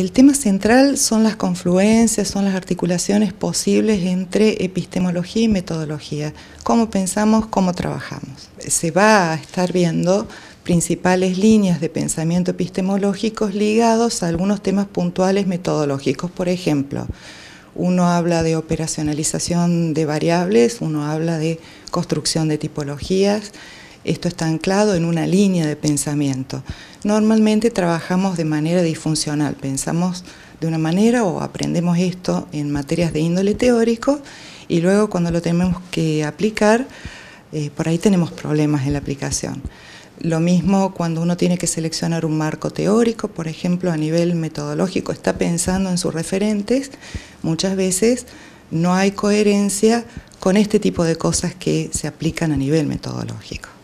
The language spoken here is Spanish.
El tema central son las confluencias, son las articulaciones posibles entre epistemología y metodología. Cómo pensamos, cómo trabajamos. Se va a estar viendo principales líneas de pensamiento epistemológicos ligados a algunos temas puntuales metodológicos. Por ejemplo, uno habla de operacionalización de variables, uno habla de construcción de tipologías, esto está anclado en una línea de pensamiento. Normalmente trabajamos de manera disfuncional, pensamos de una manera o aprendemos esto en materias de índole teórico y luego cuando lo tenemos que aplicar, eh, por ahí tenemos problemas en la aplicación. Lo mismo cuando uno tiene que seleccionar un marco teórico, por ejemplo, a nivel metodológico, está pensando en sus referentes, muchas veces no hay coherencia con este tipo de cosas que se aplican a nivel metodológico.